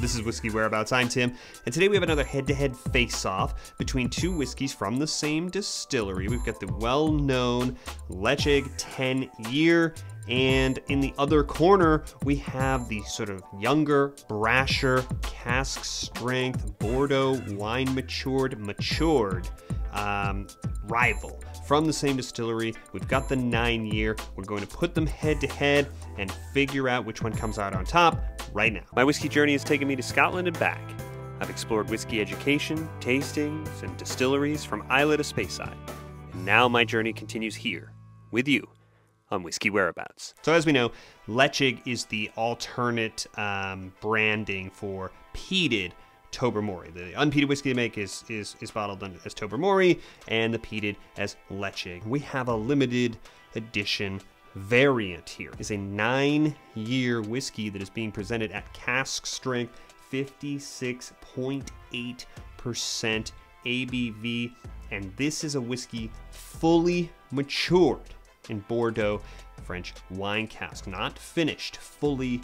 This is Whisky Whereabouts. I'm Tim, and today we have another head to head face off between two whiskeys from the same distillery. We've got the well known Ledaig 10 year, and in the other corner, we have the sort of younger, brasher, cask strength, Bordeaux wine matured, matured um, rival from the same distillery. We've got the nine year. We're going to put them head to head and figure out which one comes out on top right now. My whiskey journey has taken me to Scotland and back. I've explored whiskey education, tastings, and distilleries from Islay to Speyside. And now my journey continues here with you on Whisky Whereabouts. So, as we know, Ledaig is the alternate um, branding for peated Tobermory. The unpeated whiskey they make is, is, is bottled as Tobermory and the peated as Ledaig. We have a limited edition variant here. It's a nine year whiskey that is being presented at cask strength 56.8% ABV. And this is a whiskey fully matured in Bordeaux French wine cask, not finished, fully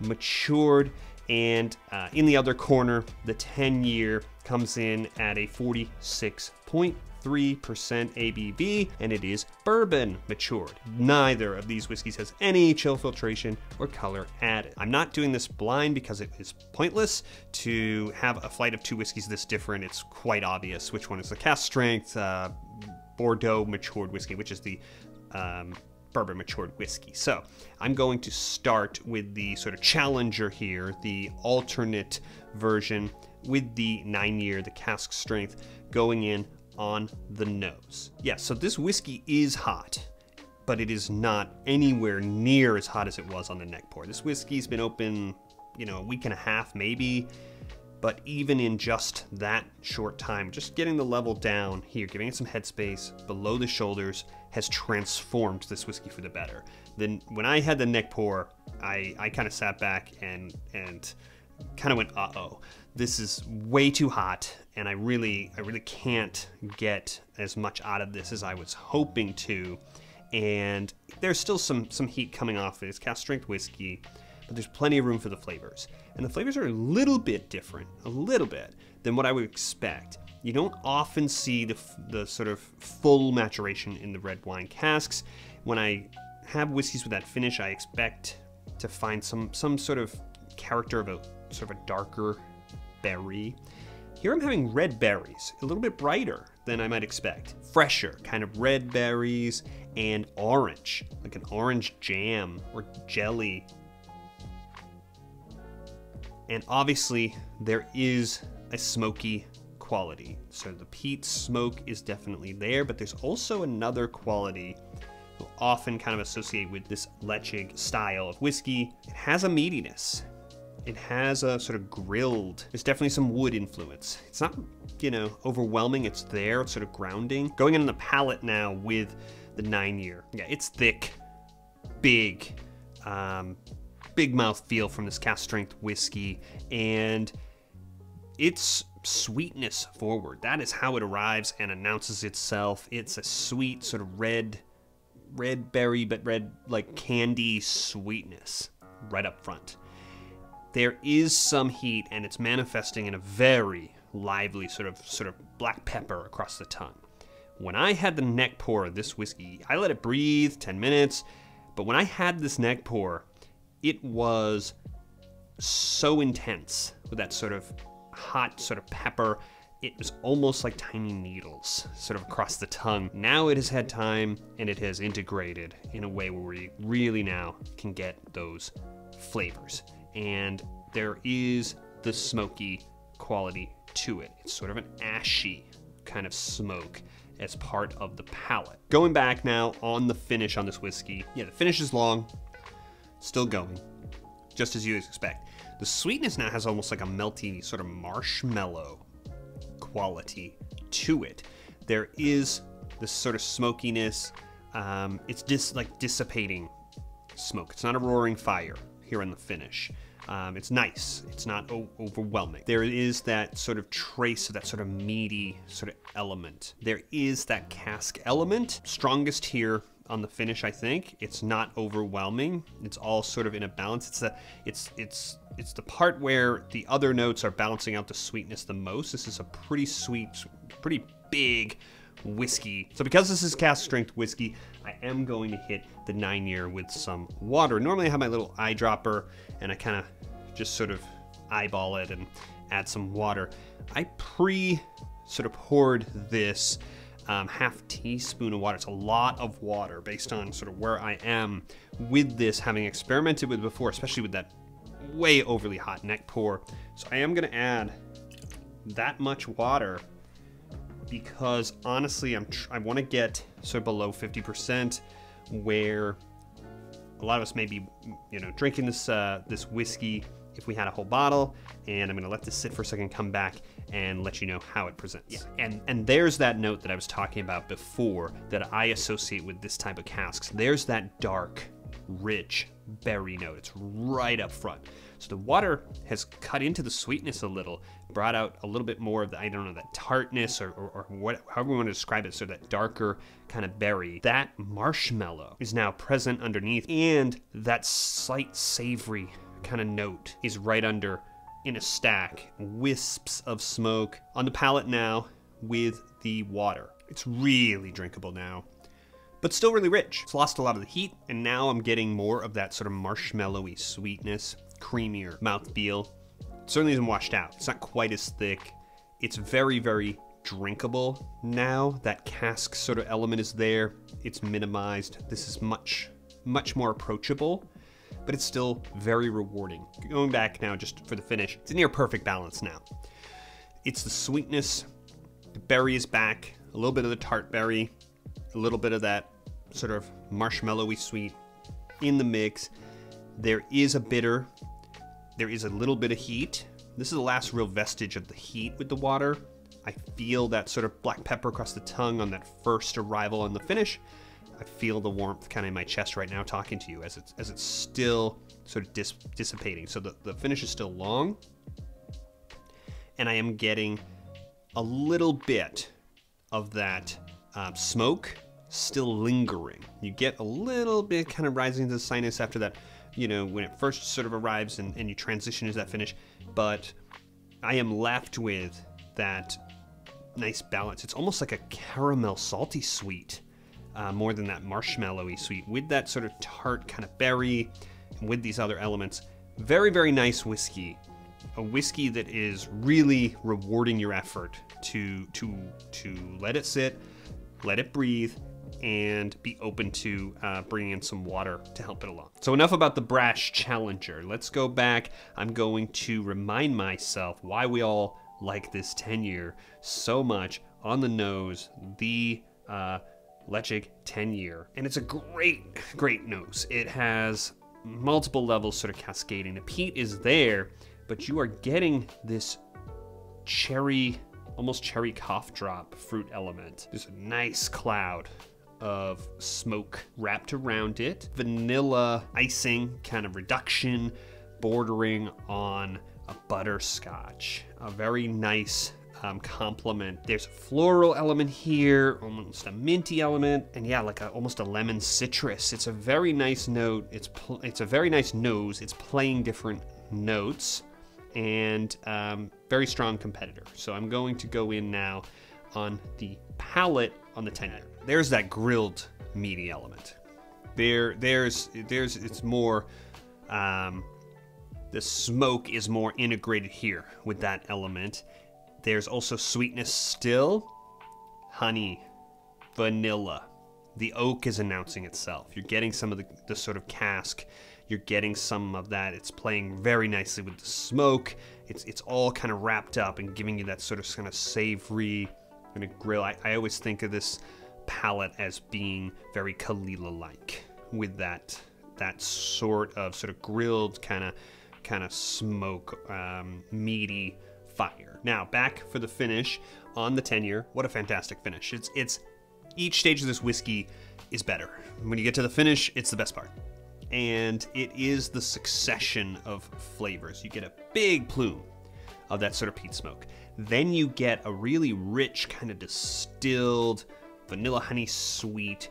matured and uh, in the other corner, the 10 year comes in at a 46.3% ABV, and it is bourbon matured. Neither of these whiskeys has any chill filtration or color added. I'm not doing this blind because it is pointless to have a flight of two whiskeys this different. It's quite obvious which one is the cask strength uh, Bordeaux matured whiskey, which is the um, bourbon matured whiskey. So I'm going to start with the sort of challenger here, the alternate version with the nine year, the cask strength going in on the nose. Yeah, so this whiskey is hot, but it is not anywhere near as hot as it was on the neck pour. This whiskey's been open, you know, a week and a half maybe. But even in just that short time, just getting the level down here, giving it some headspace below the shoulders has transformed this whiskey for the better. Then when I had the neck pour, I, I kind of sat back and and kind of went, uh-oh, this is way too hot, and I really I really can't get as much out of this as I was hoping to. And there's still some some heat coming off it. It's cask strength whiskey but there's plenty of room for the flavors. And the flavors are a little bit different, a little bit, than what I would expect. You don't often see the, the sort of full maturation in the red wine casks. When I have whiskeys with that finish, I expect to find some, some sort of character of a sort of a darker berry. Here I'm having red berries, a little bit brighter than I might expect. Fresher, kind of red berries and orange, like an orange jam or jelly and obviously, there is a smoky quality. So the peat smoke is definitely there, but there's also another quality we'll often kind of associate with this Ledaig style of whiskey. It has a meatiness. It has a sort of grilled, there's definitely some wood influence. It's not, you know, overwhelming, it's there, it's sort of grounding. Going in the palate now with the nine year. Yeah, it's thick, big, um, big mouth feel from this cask strength whiskey, and it's sweetness forward. That is how it arrives and announces itself. It's a sweet, sort of red, red berry, but red like candy sweetness right up front. There is some heat, and it's manifesting in a very lively sort of sort of black pepper across the tongue. When I had the neck pour of this whiskey, I let it breathe 10 minutes, but when I had this neck pour, it was so intense with that sort of hot sort of pepper. It was almost like tiny needles sort of across the tongue. Now it has had time and it has integrated in a way where we really now can get those flavors. And there is the smoky quality to it. It's sort of an ashy kind of smoke as part of the palate. Going back now on the finish on this whiskey. Yeah, the finish is long, still going, just as you expect. The sweetness now has almost like a melty sort of marshmallow quality to it. There is this sort of smokiness. Um, it's just like dissipating smoke. It's not a roaring fire here in the finish. Um, it's nice. It's not overwhelming. There is that sort of trace of that sort of meaty sort of element. There is that cask element. Strongest here on the finish. I think it's not overwhelming. It's all sort of in a balance. It's the it's it's it's the part where the other notes are balancing out the sweetness the most. This is a pretty sweet, pretty big whiskey. So because this is cask strength whiskey, I am going to hit the nine year with some water. Normally I have my little eyedropper and I kind of just sort of eyeball it and add some water. I pre sort of poured this um, half teaspoon of water. It's a lot of water based on sort of where I am with this, having experimented with before, especially with that way overly hot neck pour. So I am going to add that much water because honestly, I'm I want to get sort of below 50% where a lot of us may be, you know, drinking this uh, this whiskey if we had a whole bottle, and I'm gonna let this sit for a second, come back, and let you know how it presents. Yeah. And and there's that note that I was talking about before that I associate with this type of casks. There's that dark, rich berry note. It's right up front. So the water has cut into the sweetness a little, brought out a little bit more of the, I don't know, that tartness or, or, or what, however we want to describe it, so that darker kind of berry. That marshmallow is now present underneath, and that slight savory kind of note is right under in a stack. Wisps of smoke on the palate now with the water. It's really drinkable now but still really rich. It's lost a lot of the heat, and now I'm getting more of that sort of marshmallowy sweetness creamier mouthfeel. It certainly isn't washed out. It's not quite as thick. It's very, very drinkable now. That cask sort of element is there. It's minimized. This is much, much more approachable, but it's still very rewarding. Going back now just for the finish, it's a near perfect balance now. It's the sweetness, the berry is back, a little bit of the tart berry, a little bit of that sort of marshmallowy sweet in the mix. There is a bitter there is a little bit of heat. This is the last real vestige of the heat with the water. I feel that sort of black pepper across the tongue on that first arrival and the finish. I feel the warmth kind of in my chest right now talking to you as it's as it's still sort of dis dissipating. So the, the finish is still long. And I am getting a little bit of that uh, smoke still lingering. You get a little bit kind of rising to the sinus after that you know, when it first sort of arrives and, and you transition to that finish. But I am left with that nice balance. It's almost like a caramel salty sweet, uh, more than that marshmallowy sweet, with that sort of tart kind of berry, and with these other elements. Very, very nice whiskey. A whiskey that is really rewarding your effort to to to let it sit, let it breathe, and be open to uh, bringing in some water to help it along. So enough about the brash challenger. Let's go back. I'm going to remind myself why we all like this 10 year so much on the nose, the uh, Ledaig 10 year. And it's a great, great nose. It has multiple levels sort of cascading. The peat is there, but you are getting this cherry, almost cherry cough drop fruit element. There's a nice cloud of smoke wrapped around it, vanilla icing kind of reduction bordering on a butterscotch. A very nice um, complement. There's a floral element here, almost a minty element, and yeah, like a, almost a lemon citrus. It's a very nice note. It's it's a very nice nose. It's playing different notes, and um, very strong competitor. So I'm going to go in now on the palate on the 10 year. There's that grilled meaty element. There, there's, there's, it's more, um, the smoke is more integrated here with that element. There's also sweetness still, honey, vanilla. The oak is announcing itself. You're getting some of the, the sort of cask. You're getting some of that. It's playing very nicely with the smoke. It's it's all kind of wrapped up and giving you that sort of kind of savory kind of grill. I, I always think of this palate as being very Caol Ila-like with that that sort of sort of grilled kind of kind of smoke um, meaty fire. Now back for the finish on the 10 year. What a fantastic finish. It's it's each stage of this whiskey is better. When you get to the finish, it's the best part. And it is the succession of flavors. You get a big plume of that sort of peat smoke. Then you get a really rich kind of distilled vanilla honey sweet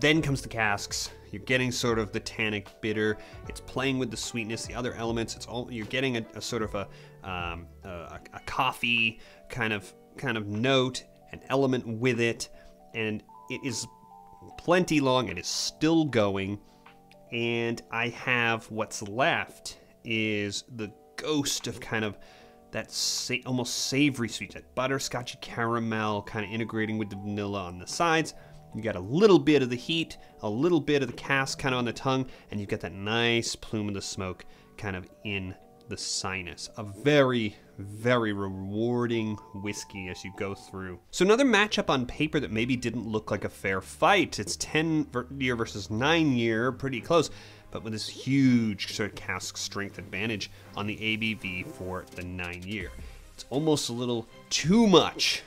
Then comes the casks. You're getting sort of the tannic bitter. It's playing with the sweetness, the other elements. It's all you're getting a, a sort of a, um, a, a coffee kind of kind of note, an element with it, and it is plenty long. It is still going, and I have what's left is the ghost of kind of that sa- almost savory sweet, that butterscotchy caramel kind of integrating with the vanilla on the sides. You got a little bit of the heat, a little bit of the cask kind of on the tongue, and you've got that nice plume of the smoke kind of in the sinus. A very, very rewarding whiskey as you go through. So another matchup on paper that maybe didn't look like a fair fight. It's 10 year versus 9 year, pretty close, but with this huge sort of cask strength advantage on the ABV for the 9 year. It's almost a little too much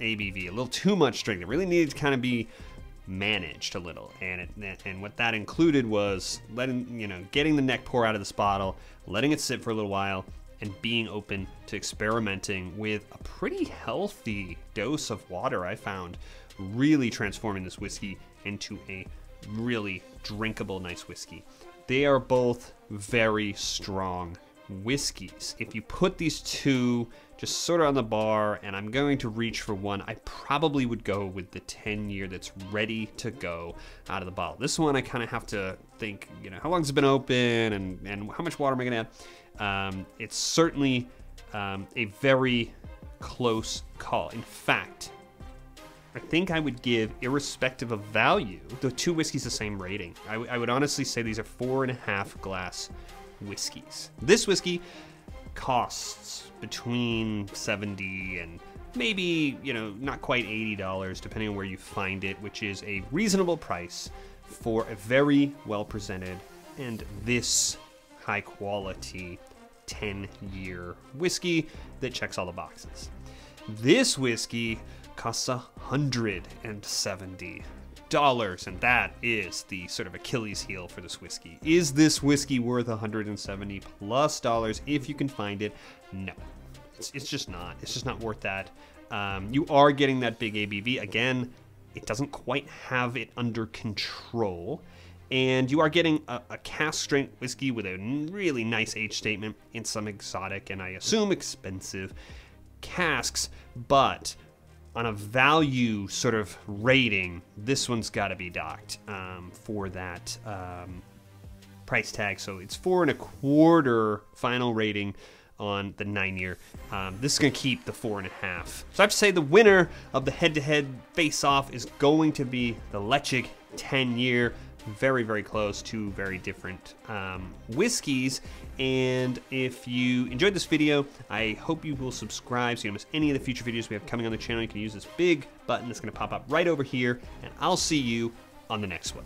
ABV, a little too much strength. It really needed to kind of be managed a little, and it, and what that included was letting you know getting the neck pour out of this bottle, letting it sit for a little while, and being open to experimenting with a pretty healthy dose of water. I found really transforming this whiskey into a really drinkable, nice whiskey. They are both very strong whiskeys. If you put these two just sort of on the bar and I'm going to reach for one, I probably would go with the 10 year that's ready to go out of the bottle. This one I kind of have to think, you know, how long's it been open and, and how much water am I to add? Um, it's certainly um, a very close call. In fact, I think I would give, irrespective of value, the two whiskeys the same rating. I, I would honestly say these are four and a half glass whiskeys. This whiskey costs between 70 and maybe, you know, not quite $80 depending on where you find it, which is a reasonable price for a very well presented and this high quality 10 year whiskey that checks all the boxes. This whiskey costs hundred and seventy dollars, and that is the sort of Achilles heel for this whiskey. Is this whiskey worth 170 plus dollars if you can find it? No, it's, it's just not. It's just not worth that. Um, you are getting that big ABV again. It doesn't quite have it under control. And you are getting a, a cask strength whiskey with a really nice age statement in some exotic and I assume expensive casks, but on a value sort of rating, this one's got to be docked um, for that um, price tag. So it's four and a quarter final rating on the nine year. Um, this is going to keep the four and a half. So I have to say the winner of the head to head face off is going to be the Ledaig 10 year very, very close to very different um, whiskeys. And if you enjoyed this video, I hope you will subscribe so you don't miss any of the future videos we have coming on the channel. You can use this big button that's going to pop up right over here, and I'll see you on the next one.